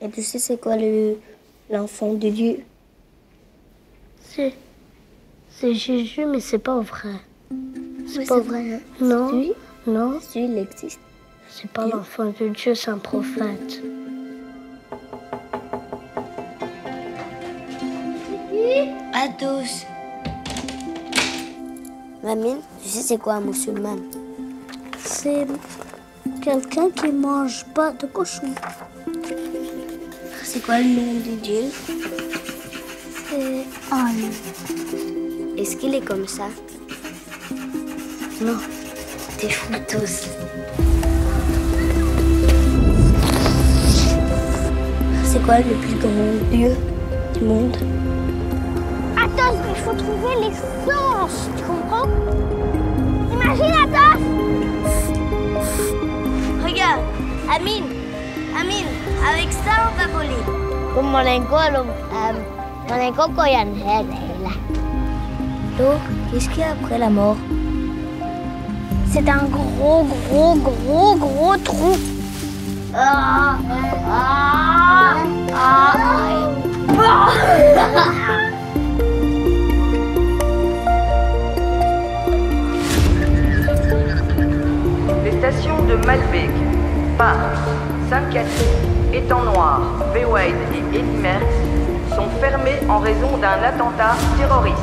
Et tu sais c'est quoi le l'enfant de Dieu? C'est c'est Jésus, mais c'est pas vrai. C'est pas vrai. Hein? Non, Oui, non, Jésus il existe. c'est pas l'enfant de Dieu, c'est un prophète. À tous. Mamine, tu sais c'est quoi un musulman? C'est quelqu'un qui mange pas de cochon. C'est quoi le nom de Dieu? C'est Allah. Est-ce qu'il est comme ça? Non. T'es tous. C'est quoi le plus grand Dieu du monde? Attends, il faut trouver l'essence, tu comprends? Avec ça on va voler. Donc, qu'est-ce qu'il y a après la mort? C'est un gros, gros, gros, gros trou. Ah, ah, ah. Stations de Malbec, Bar, Sainte-Catherine, Étang Noir, Béouaïd et Elimers sont fermées en raison d'un attentat terroriste.